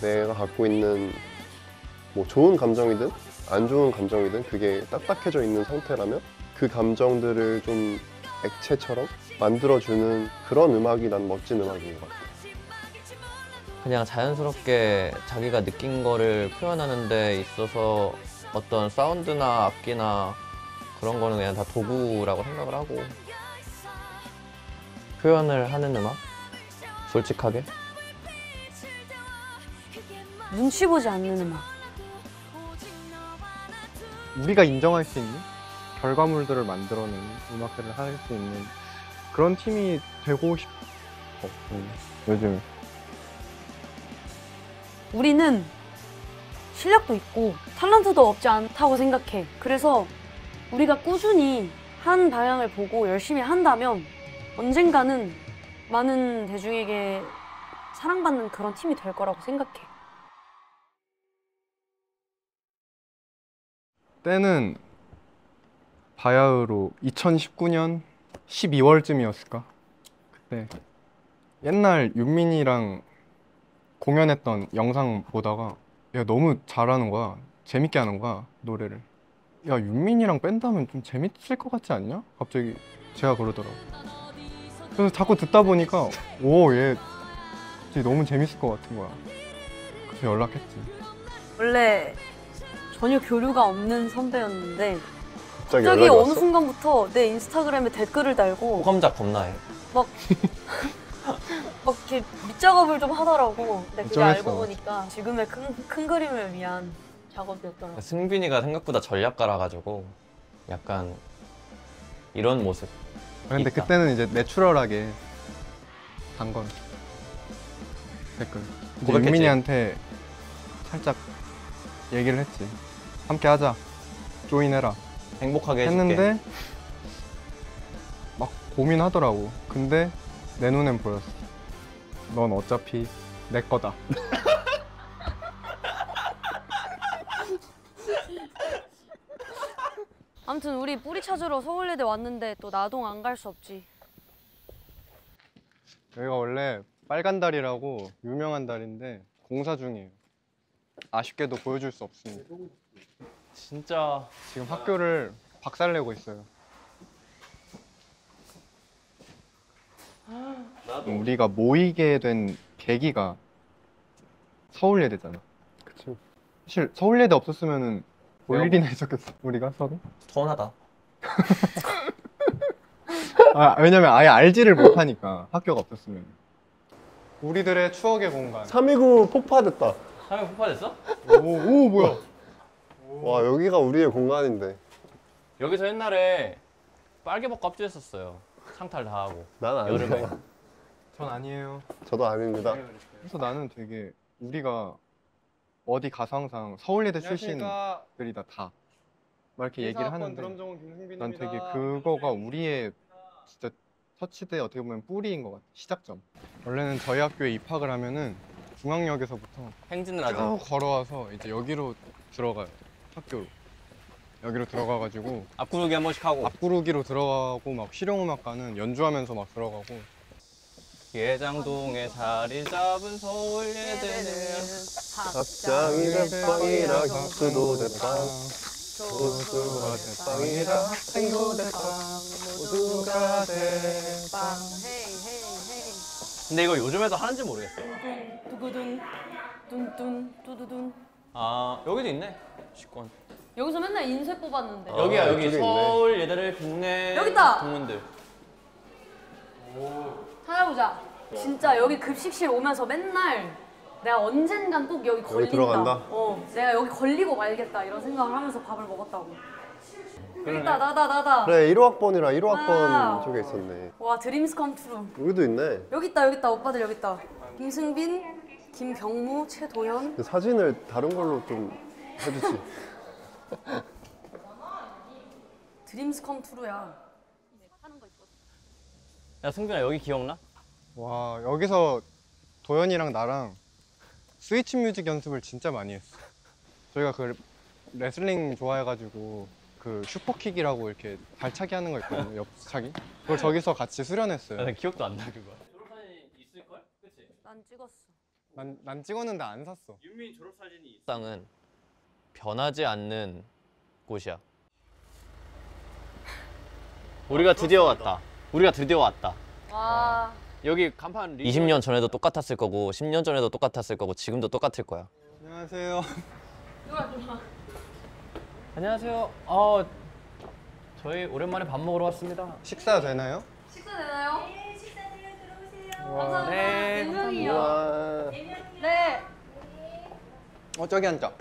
내가 갖고 있는 뭐 좋은 감정이든 안 좋은 감정이든 그게 딱딱해져 있는 상태라면 그 감정들을 좀 액체처럼 만들어주는 그런 음악이 난 멋진 음악인 것 같아. 그냥 자연스럽게 자기가 느낀 거를 표현하는 데 있어서 어떤 사운드나 악기나 그런 거는 그냥 다 도구라고 생각을 하고 표현을 하는 음악? 솔직하게? 눈치 보지 않는 음악. 우리가 인정할 수 있는 결과물들을 만들어내는 음악들을 할 수 있는 그런 팀이 되고 싶어. 음, 요즘 우리는 실력도 있고 탤런트도 없지 않다고 생각해. 그래서 우리가 꾸준히 한 방향을 보고 열심히 한다면 언젠가는 많은 대중에게 사랑받는 그런 팀이 될 거라고 생각해. 때는 바야흐로 2019년 12월쯤이었을까? 그때 옛날 윤민이랑 공연했던 영상 보다가 야 너무 잘하는 거야. 재밌게 하는 거야 노래를. 야 윤민이랑 밴드하면 좀 재밌을 것 같지 않냐? 갑자기 제가 그러더라고. 그래서 자꾸 듣다 보니까 오얘 너무 재밌을 것 같은 거야. 그래서 연락했지. 원래 전혀 교류가 없는 선배였는데 갑자기 갑자기 어느 왔어? 순간부터 내 인스타그램에 댓글을 달고 호감작 겁나 해. 막 이렇게 밑작업을 좀 하더라고. 근데 그게. 알고 보니까 지금의 큰, 큰 그림을 위한 작업이었더라고. 승빈이가 생각보다 전략가라 가지고 약간 이런 모습. 근데 있다. 그때는 이제 내추럴하게 단건 댓글 고백했지? 윤민이한테 살짝 얘기를 했지. 함께 하자. 조인해라. 행복하게 해줄게. 했는데 막 고민하더라고. 근데 내 눈엔 보였어. 넌 어차피 내 거다. 아무튼 우리 뿌리 찾으러 서울예대 왔는데 또 나동 안 갈 수 없지. 여기가 원래 빨간 달이라고 유명한 달인데 공사 중이에요 아쉽게도 보여줄 수 없습니다 진짜 지금 학교를 박살내고 있어요. 우리가 모이게 된 계기가 서울예대잖아. 그치. 사실 서울예대 없었으면은 볼 일이나 있었겠어. 우리가 서로. 서운하다. 아, 왜냐면 아예 알지를 못하니까 학교가 없었으면. 우리들의 추억의 공간. 329 폭파됐다. 사연 폭파됐어? 오, 오 뭐야? 와 여기가 우리의 공간인데 여기서 옛날에 빨개벗고 깝주했었어요. 상탈 다 하고 난 여름에. 아니에요. 전 아니에요. 저도 아닙니다. 그래서 나는 되게 우리가 어디 가서 항상 서울예대 출신들이다 다. 막 이렇게 얘기를 하는데 난 되게 그거가 우리의 진짜 서치대 어떻게 보면 뿌리인 것 같아 시작점 원래는 저희 학교에 입학을 하면은 중앙역에서부터 행진을 쭉 하죠. 걸어와서 이제 여기로 들어가요. 학교로 여기로 들어가가지고 앞구르기 한 번씩 하고. 앞구르기로 들어가고 막 실용음악과는 연주하면서 막 들어가고. 예장동에 자리 잡은 서울 예대는 학장이 대빵이라 격수도 대빵. 교수가 대빵이라 학생도 대빵. 모두가 대빵. 헤이 헤이. 근데 이거 요즘에도 하는지 모르겠어. 두구둔 뚠뚠 뚜두둔. 아 여기도 있네. 식권. 여기서 맨날 인쇄 뽑았는데. 아, 여기야 여기 이쪽에 있네. 서울 예대를 빛내 여기 있다! 동문들. 찾아보자. 진짜 여기 급식실 오면서 맨날 내가 언젠간 꼭 여기 걸린다. 들어간다? 어, 내가 여기 걸리고 말겠다 이런 생각을 하면서 밥을 먹었다고. 여기 있다, 나다, 나다. 그래 15학번이랑 15학번 wow. 저게 있었네 와, dreams come true. 여기도 있네 여기 있다, 여기 있다, 오빠들 여기 있다. 김승빈, 김병무, 최도현. 사진을 다른 걸로 좀 해주지 dreams come true야. 야 승빈아 여기 기억나? 와 여기서 도현이랑 나랑 스위치 뮤직 연습을 진짜 많이 했어. 저희가 그 레슬링 좋아해가지고 그 슈퍼킥이라고 이렇게 발차기 하는 거 있거든요. 옆차기. 그걸 저기서 같이 수련했어요. 나 기억도 안 나 그거. 졸업사진 있을 걸? 그치? 난 찍었어. 난, 난 찍었는데 안 샀어. 땅은 변하지 않는 곳이야. 우리가 드디어 왔다. 우리가 드디어 왔다. 와. 여기 간판 20년 전에도 똑같았을 거고 10년 전에도 똑같았을 거고 지금도 똑같을 거야. 안녕하세요. 안녕하세요. 어, 저희 오랜만에 밥 먹으러 왔습니다. 식사 되나요? 식사 되나요? 네, 식사 드려 들어오세요. 와. 네. 분명이요. 우와. 네. 어 저기 앉자.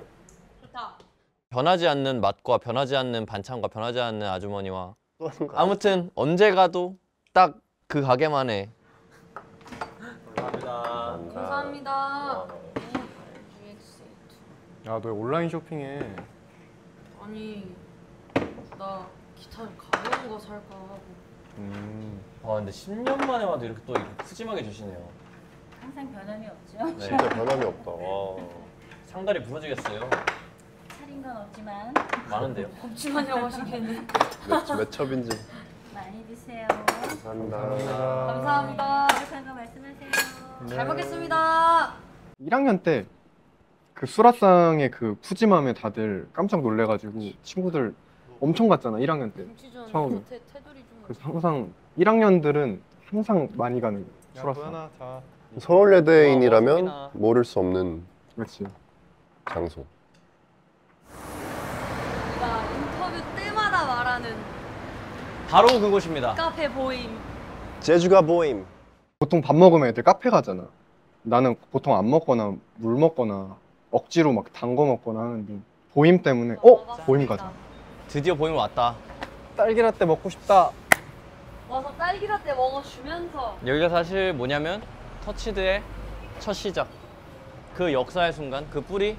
좋다. 변하지 않는 맛과 변하지 않는 반찬과 변하지 않는 아주머니와 또 하는 거야? 아무튼 언제 가도 딱 그 가게만의 감사합니다. 야너 온라인 쇼핑해. 아니 나 기타 가벼운 거 살까 하고. 음. 아 근데 10년 만에 와도 이렇게 또 이렇게 푸짐하게 주시네요. 항상 변함이 없죠. 네. 진짜 변함이 없다. 와. 상다리 부러지겠어요. 차린 건 없지만 많은데요. 곱지마냐고 하시겠네. 몇, 몇 첩인지. 많이 드세요. 감사합니다. 감사합니다. 부족한 거 말씀하세요. 잘 먹겠습니다. 1학년 때 그 수라상의 그 푸짐함에 다들 깜짝 놀래가지고 친구들 엄청 갔잖아 1학년 때. 처음에. 좀. 그래서 항상 1학년들은 항상 많이 가는 수라상. 서울예대인이라면 어, 먹기나. 모를 수 없는 그렇지. 장소. 나 인터뷰 때마다 말하는 바로 그곳입니다. 카페 보임. 제주가 보임. 보통 밥 먹으면 애들 카페 가잖아. 나는 보통 안 먹거나 물 먹거나 억지로 막 단 거 먹거나 하는데 보임 때문에 어 보임 가자. 드디어 보임 왔다. 딸기라떼 먹고 싶다. 와서 딸기라떼 먹어주면서 여기가 사실 뭐냐면 터치드의 첫 시작. 그 역사의 순간, 그 뿌리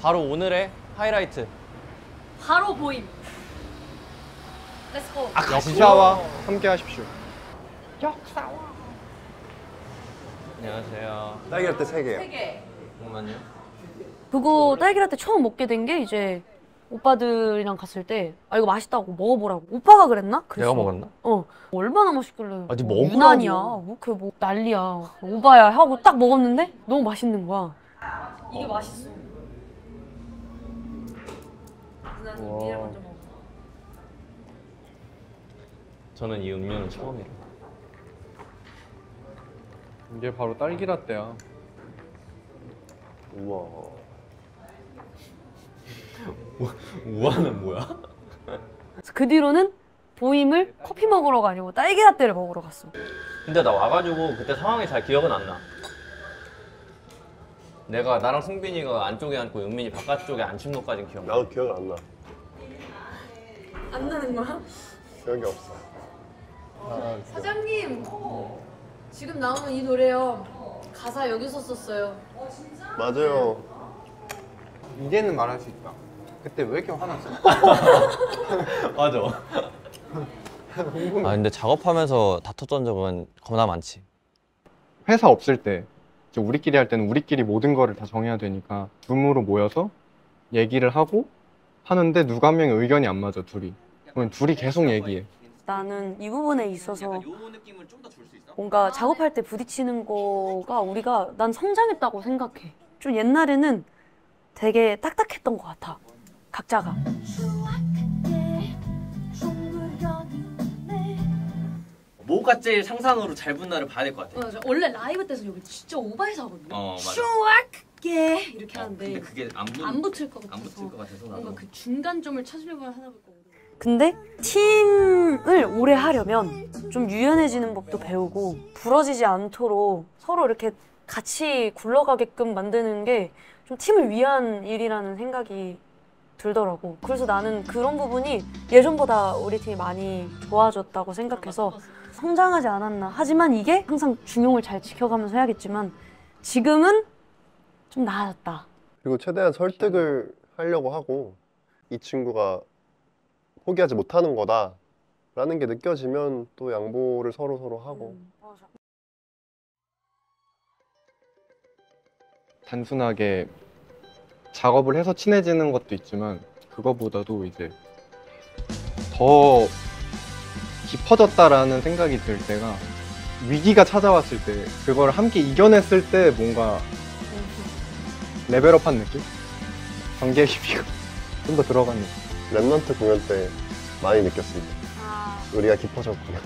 바로 오늘의 하이라이트. Follow me. Let's go. 아, 역사와 함께 하십시오. 안녕하세요. 딸기라떼 세 개요. 개. 잠깐만요. 그거 딸기라떼 처음 먹게 된 게 이제 오빠들이랑 갔을 때 아 이거 맛있다고 먹어보라고 오빠가 그랬나? 그랬어. 내가 먹었나? 어 얼마나 맛있길래 아니, 뭐 먹으라고. 유난이야 뭐그뭐 난리야 오바야 하고 딱 먹었는데 너무 맛있는 거야 이게 맛있어 누나 와. 얘를 먼저 먹어 저는 이 음료는 처음이라. 이게 바로 딸기라떼야. 우와. 우아는 뭐야? 그래서 그 뒤로는 보임을 커피 먹으러가 아니고 딸기 라떼를 먹으러 갔어 근데 나 와가지고 그때 상황이 잘 기억은 안 나. 내가 나랑 승빈이가 안쪽에 앉고 은민이 바깥쪽에 앉힌 것까진 기억나. 나도 기억 안 나. 안 나는 거야? 기억이 없어. 사장님 지금 나오는 이 노래요 가사 여기서 썼어요 맞아요. 이제는 말할 수 있다. 그때 왜 이렇게 화났어? 맞아. 아 근데 작업하면서 다퉜던 적은 겁나 많지. 회사 없을 때 이제 우리끼리 할 때는 우리끼리 모든 거를 다 정해야 되니까 줌으로 모여서 얘기를 하고 하는데 누가 한 명의 의견이 안 맞아 둘이. 그럼 둘이 계속 얘기해. 나는 이 부분에 있어서 뭔가 작업할 때 부딪히는 거가 우리가 난 성장했다고 생각해. 좀 옛날에는 되게 딱딱했던 것 같아. 각자가. 뭐가 제일 상상으로 잘 분나를 봐야 될 것 같아. 원래 라이브 때서 여기 진짜 오바해서 하거든요. 어, 맞아. 추악게 이렇게 하는데 그게 안, 붙, 안 붙을 것 같아서 안 붙을 것 같아서 나도. 뭔가 그 중간점을 찾으려고 하다 보니까 근데 팀을 오래 하려면 좀 유연해지는 법도 배우고 부러지지 않도록 서로 이렇게 같이 굴러가게끔 만드는 게 좀 팀을 위한 일이라는 생각이 들더라고. 그래서 나는 그런 부분이 예전보다 우리 팀이 많이 좋아졌다고 생각해서 성장하지 않았나. 하지만 이게 항상 중용을 잘 지켜가면서 해야겠지만 지금은 좀 나아졌다. 그리고 최대한 설득을 하려고 하고 이 친구가 포기하지 못하는 거다 라는 게 느껴지면 또 양보를 서로 서로 하고 단순하게 작업을 해서 친해지는 것도 있지만 그거보다도 이제 더 깊어졌다라는 생각이 들 때가 위기가 찾아왔을 때 그걸 함께 이겨냈을 때 뭔가 level up한 느낌? 관계 깊이가 좀 더 들어간 느낌. Remnant 공연 때 많이 느꼈습니다. 아, 우리가 깊어졌구나.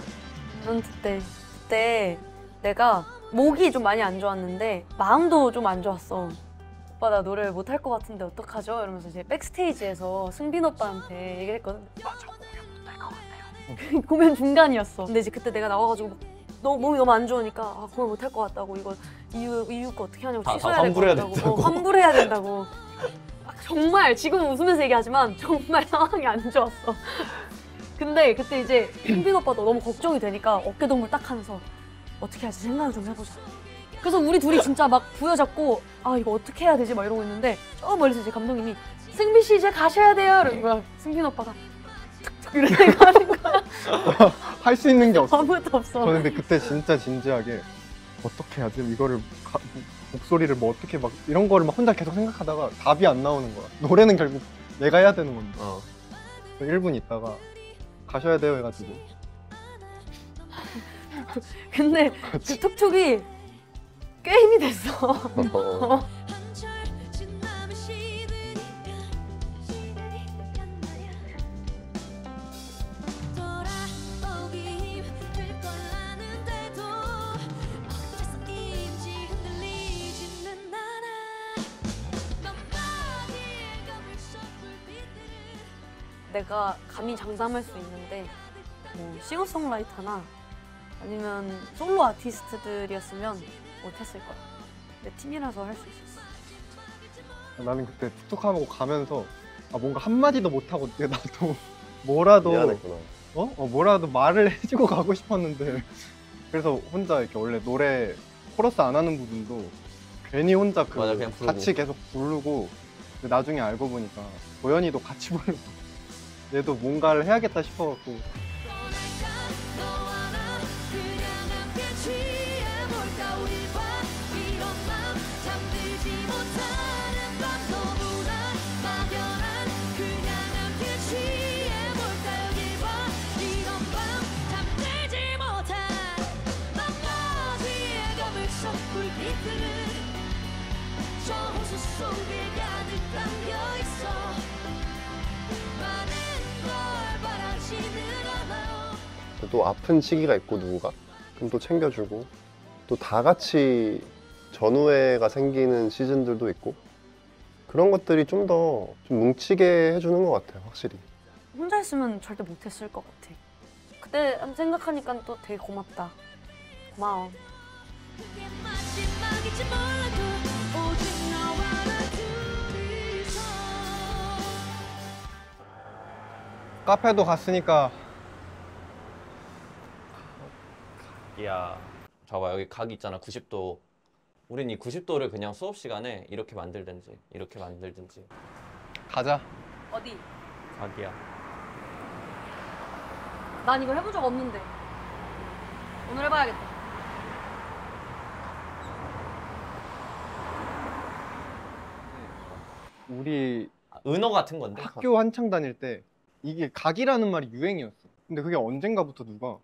넌 그때 그때 내가 목이 좀 많이 안 좋았는데 마음도 좀 안 좋았어. 오빠 나 노래 못할 것 같은데 어떡하죠? 이러면서 이제 백스테이지에서 승빈 오빠한테 얘기를 했거든. 맞아 공연 못할것 같아요. 공연 중간이었어. 근데 이제 그때 내가 나와가지고 막 너무 몸이 너무 안 좋으니까 아, 공연 못할 것 같다고 이거 이유 이유 거 어떻게 하냐고 다- 다 취소해야 될것 환불해야 같다고 된다고. 어, 환불해야 된다고. 아, 정말 지금 은 웃으면서 얘기하지만 정말 상황이 안 좋았어. 근데 그때 이제 승빈 오빠도 너무 걱정이 되니까 어깨 동무 딱 하면서 어떻게 하지 생각을 좀 해보자. 그래서 우리 둘이 진짜 막 부여잡고 아 이거 어떻게 해야 되지 막 이러고 있는데 저 멀리서 이제 감독님이 승빈 씨 이제 가셔야 돼요 이러는 거야. 승빈 오빠가 툭툭 이렇게 가는 거야. 할 수 있는 게 없어. 아무것도 없어. 저는 근데 그때 진짜 진지하게 어떻게 해야 지 이거를 가- 목소리를 뭐 어떻게 막 이런 거를 막 혼자 계속 생각하다가 답이 안 나오는 거야. 노래는 결국 내가 해야 되는 건데. 어. 1분 있다가 가셔야 돼요 해가지고 근데 그 툭툭이 꽤 힘이 됐어. 어, 내가 감히 장담할 수 있는데 뭐 싱어송라이터나 아니면 솔로 아티스트들이었으면 못했을 거야. 내 팀이라서 할 수 있었어. 나는 그때 툭툭하고 가면서 아 뭔가 한마디도 못하고 나도 뭐라도 미안했구나. 어? 어, 뭐라도 말을 해주고 가고 싶었는데 그래서 혼자 이렇게 원래 노래 코러스 안 하는 부분도 괜히 혼자 그 맞아, 그냥 부르고. 같이 계속 부르고 근데 나중에 알고 보니까 도현이도 같이 부르고 얘도 뭔가를 해야겠다 싶어갖고 또 아픈 시기가 있고 누구가 그럼 또 챙겨주고 또 다 같이 전우회가 생기는 시즌들도 있고 그런 것들이 좀 더 좀 뭉치게 해주는 것 같아요 확실히 혼자 했으면 절대 못했을 것 같아. 그때 생각하니까 또 되게 고맙다. 고마워. 카페도 갔으니까 이 야. 봐봐 여기 각 있잖아 90도. 우린 이 90도를 그냥 수업 시간에 이렇게 만들든지 이렇게 만들든지 가자 어디? 각이야. 난 이거 해본 적 없는데. 오늘 해봐야겠다. 우리 아, 은어 같은 건데. 학교 한창 다닐 때 이게 각이라는 말이 유행이었어 근데 그게 언젠가부터 누가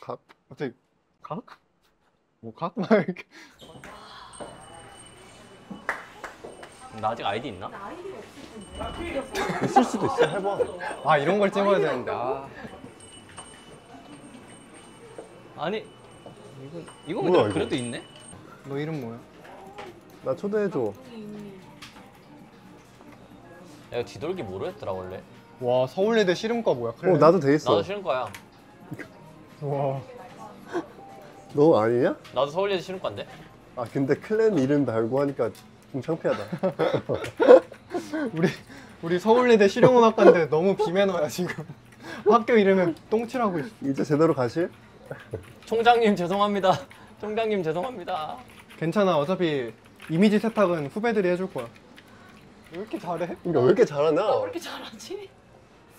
각? 각? 갑자기 각? 뭐 각? 막 이렇게 나 아직 아이디 있나? 있을 수도 있어 해봐 아 이런 걸 찍어야 되는데 아 아니 이거 이거 뭐야, 근데 이거? 그래도 있네. 너 이름 뭐야? 나 초대해줘 야 이거 뒤돌기 했더라 원래? 와 서울예대 씨름과 뭐야? 어 나도 돼 있어 나도 싫은 거야. 와 너 아니냐? 나도 서울예대 싫은 건데. 아 근데 클랜 이름 달고 하니까 좀 창피하다 우리 우리 서울예대 실용음악과인데 너무 비매너야 지금 학교 이름에 똥칠하고 있어 이제 제대로 가실? 총장님 죄송합니다. 총장님 죄송합니다. 괜찮아 어차피 이미지 세탁은 후배들이 해줄 거야 왜 이렇게 잘해? 그러니까 왜 이렇게 잘하냐? 왜 이렇게 잘하지?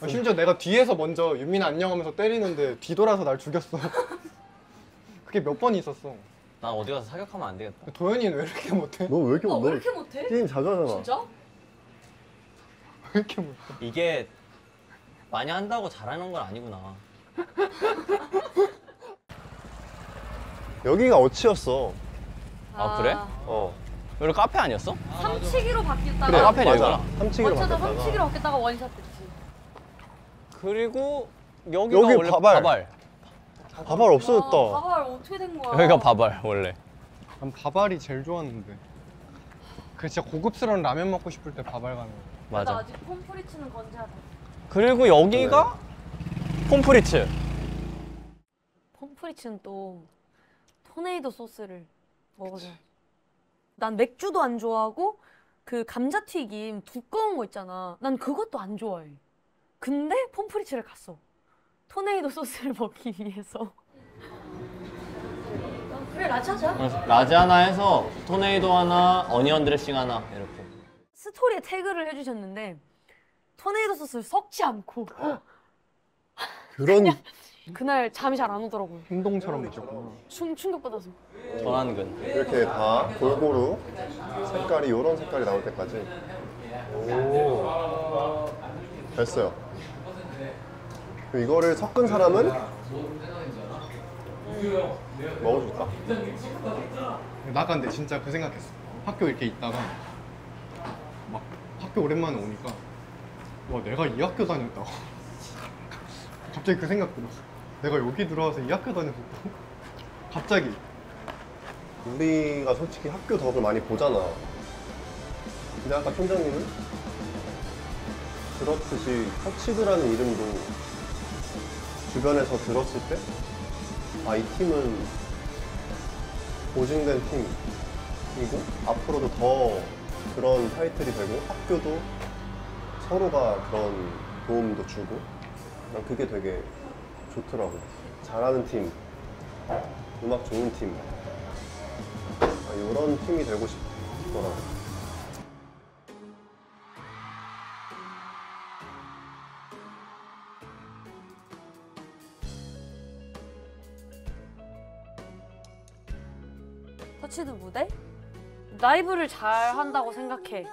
아, 심지어 내가 뒤에서 먼저 윤민아 안녕 하면서 때리는데 뒤돌아서 날 죽였어 그게 몇번 있었어 난 어디 가서 사격하면 안 되겠다. 도현이는 왜 이렇게 못해? 너 왜 이렇게 어, 너왜 이렇게 못해? 게임 잘하잖아 진짜? 왜 이렇게 못해? 이게 많이 한다고 잘하는 건 아니구나. 여기가 어치였어 아, 그래? 어 여기 카페 아니었어? 삼치기로 바뀌었다가 그래, 카페는 맞아. 여기구나. 삼치기로 어쩌다 바뀌었다가 삼치기로 바뀌었다가 원샷 됐지. 그리고 여기가 여기 원래 바발. 바발. 바발 없어졌다. 와, 바발 어떻게 된 거야? 여기가 바발 원래. 난 바발이 제일 좋았는데. 그 진짜 고급스러운 라면 먹고 싶을 때 바발 가는 거. 나 맞아. 아직 폼프리츠는 건재하다. 그리고 여기가 폼프리츠. pom프리츠는 또 토네이도 소스를 먹어줘. 난 맥주도 안 좋아하고 그 감자튀김 두꺼운 거 있잖아. 난 그것도 안 좋아해. 근데 pom프리츠를 갔어. 토네이도 소스를 먹기 위해서. 그래 large 하자. Large 하나 해서 토네이도 하나, onion 드레싱 하나 이렇게. 스토리에 태그를 해주셨는데 토네이도 소스를 섞지 않고 그런 그날 잠이 잘 안 오더라고요. 행동처럼. 충 충격받아서. 전완근. 이렇게 다 골고루 색깔이 이런 색깔이 나올 때까지 오 됐어요. 이거를 섞은 사람은 좋다. 나 근데 진짜 그 생각했어. 학교 이렇게 있다가 막 학교 오랜만에 오니까 와 내가 이 학교 다녔다고. 갑자기 그 생각 들었어. 내가 여기 들어와서 이 학교 다녔었다고? 갑자기 우리가 솔직히 학교 덕을 많이 보잖아. 근데 아까 총장님은 그렇듯이 터치드라는 이름도 주변에서 들었을 때, 아, 이 팀은 보증된 팀이고, 앞으로도 더 그런 타이틀이 되고, 학교도 서로가 그런 도움도 주고, 난 그게 되게 좋더라고. 잘하는 팀, 음악 좋은 팀, 아, 이런 팀이 되고 싶더라고. 라이브를 잘 한다고 생각해.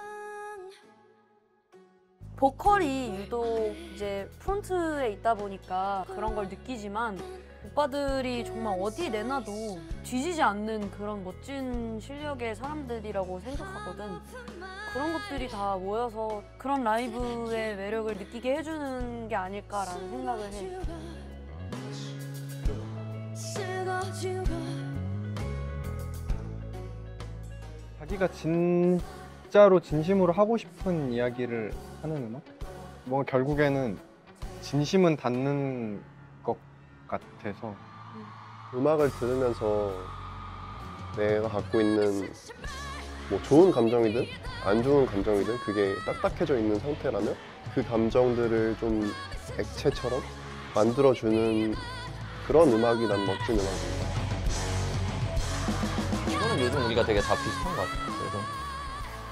보컬이 유독 이제 프론트에 있다 보니까 그런 걸 느끼지만 오빠들이 정말 어디 내놔도 뒤지지 않는 그런 멋진 실력의 사람들이라고 생각하거든. 그런 것들이 다 모여서 그런 라이브의 매력을 느끼게 해주는 게 아닐까라는 생각을 해. 자기가 진짜로 진심으로 하고 싶은 이야기를 하는 음악? 뭐 결국에는 진심은 닿는 것 같아서 음악을 들으면서 내가 갖고 있는 뭐 좋은 감정이든 안 좋은 감정이든 그게 딱딱해져 있는 상태라면 그 감정들을 좀 액체처럼 만들어주는 그런 음악이 난 멋진 음악입니다. 요즘 우리가 되게 다 비슷한 것 같아. 그래서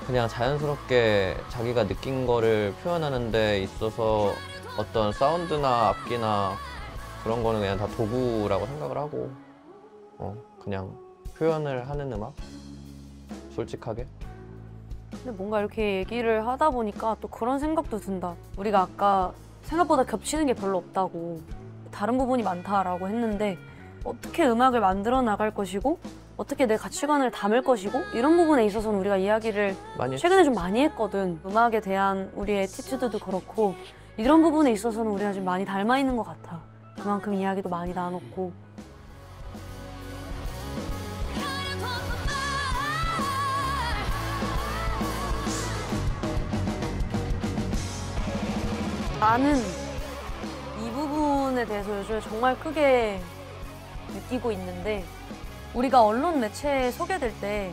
그냥 자연스럽게 자기가 느낀 거를 표현하는 데 있어서 어떤 사운드나 악기나 그런 거는 그냥 다 도구라고 생각을 하고 어 그냥 표현을 하는 음악 솔직하게 근데 뭔가 이렇게 얘기를 하다 보니까 또 그런 생각도 든다. 우리가 아까 생각보다 겹치는 게 별로 없다고 다른 부분이 많다라고 했는데 어떻게 음악을 만들어 나갈 것이고 어떻게 내 가치관을 담을 것이고 이런 부분에 있어서는 우리가 이야기를 최근에 좀 많이 했거든. 음악에 대한 우리의 attitude도 그렇고 이런 부분에 있어서는 우리가 좀 많이 닮아 있는 것 같아. 그만큼 이야기도 많이 나눴고 나는 이 부분에 대해서 요즘에 정말 크게 느끼고 있는데 우리가 언론 매체에 소개될 때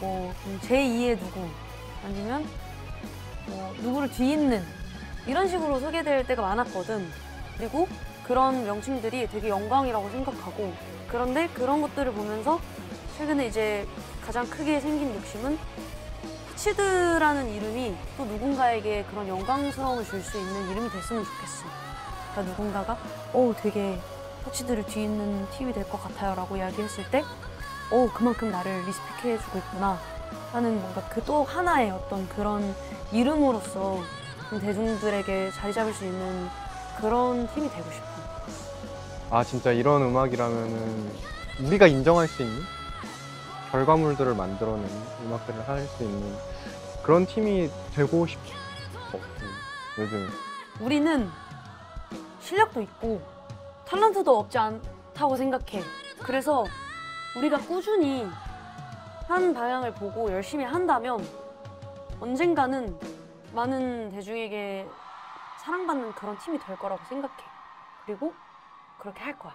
뭐 제2의 누구 아니면 뭐 누구를 뒤잇는 이런 식으로 소개될 때가 많았거든. 그리고 그런 명칭들이 되게 영광이라고 생각하고 그런데 그런 것들을 보면서 최근에 이제 가장 크게 생긴 욕심은 치드라는 이름이 또 누군가에게 그런 영광스러움을 줄 수 있는 이름이 됐으면 좋겠어. 그러니까 누군가가 어 되게 터치들을 뒤있는 팀이 될 것 같아요 라고 이야기했을 때 어, 그만큼 나를 리스펙해주고 있구나 하는 뭔가 그 또 하나의 어떤 그런 이름으로서 좀 대중들에게 자리 잡을 수 있는 그런 팀이 되고 싶어. 아 진짜 이런 음악이라면은 우리가 인정할 수 있는 결과물들을 만들어내는 음악들을 할 수 있는 그런 팀이 되고 싶어. 음, 요즘 우리는 실력도 있고 탤런트도 없지 않다고 생각해. 그래서 우리가 꾸준히 한 방향을 보고 열심히 한다면 언젠가는 많은 대중에게 사랑받는 그런 팀이 될 거라고 생각해. 그리고 그렇게 할 거야.